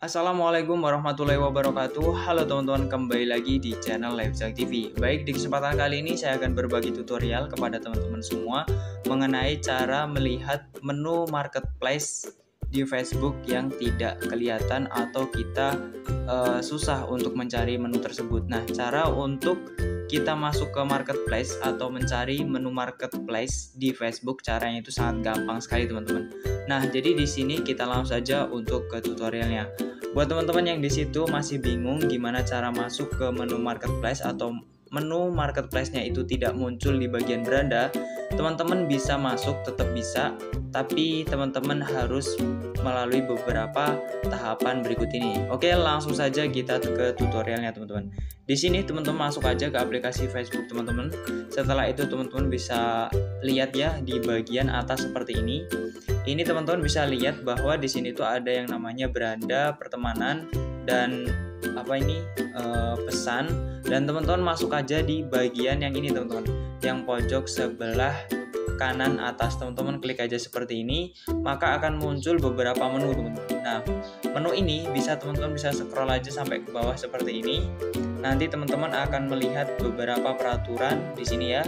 Assalamualaikum warahmatullahi wabarakatuh. Halo teman-teman kembali lagi di channel Lifestyle TV Baik di kesempatan kali ini saya akan berbagi tutorial kepada teman-teman semua Mengenai cara melihat menu marketplace di Facebook yang tidak kelihatan atau kita uh, susah untuk mencari menu tersebut. Nah cara untuk kita masuk ke marketplace atau mencari menu marketplace di Facebook caranya itu sangat gampang sekali teman-teman. Nah, jadi di sini kita langsung saja untuk ke tutorialnya. Buat teman-teman yang di situ masih bingung gimana cara masuk ke menu marketplace atau menu marketplace-nya itu tidak muncul di bagian beranda, teman-teman bisa masuk tetap bisa, tapi teman-teman harus melalui beberapa tahapan berikut ini. Oke, langsung saja kita ke tutorialnya teman-teman. Di sini teman-teman masuk aja ke aplikasi Facebook teman-teman. Setelah itu teman-teman bisa lihat ya di bagian atas seperti ini. Ini teman-teman bisa lihat bahwa di sini tuh ada yang namanya beranda pertemanan dan apa ini e, pesan. Dan teman-teman masuk aja di bagian yang ini teman-teman. Yang pojok sebelah kanan atas teman-teman klik aja seperti ini maka akan muncul beberapa menu teman-teman. Nah menu ini bisa teman-teman bisa scroll aja sampai ke bawah seperti ini. Nanti teman-teman akan melihat beberapa peraturan di sini ya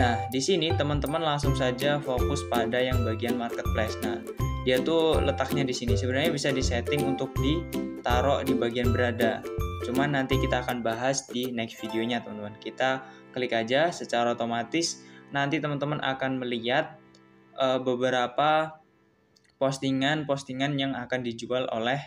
Nah, di sini teman-teman langsung saja fokus pada yang bagian marketplace. Nah, dia tuh letaknya di sini. Sebenarnya bisa disetting untuk di taruh di bagian berada. Cuman nanti kita akan bahas di next videonya teman-teman. Kita klik aja secara otomatis nanti teman-teman akan melihat uh, beberapa postingan-postingan yang akan dijual oleh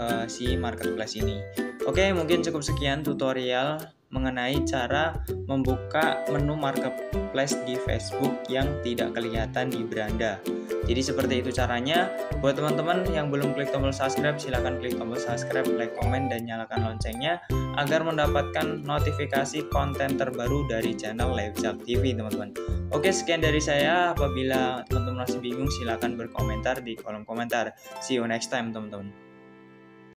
uh, si marketplace ini. Oke, mungkin cukup sekian tutorial mengenai cara membuka menu marketplace di Facebook yang tidak kelihatan di beranda. Jadi seperti itu caranya. Buat teman-teman yang belum klik tombol subscribe, silahkan klik tombol subscribe, like, komen, dan nyalakan loncengnya agar mendapatkan notifikasi konten terbaru dari channel Lifestyle TV, teman-teman. Oke, sekian dari saya. Apabila teman-teman masih bingung, silahkan berkomentar di kolom komentar. See you next time, teman-teman.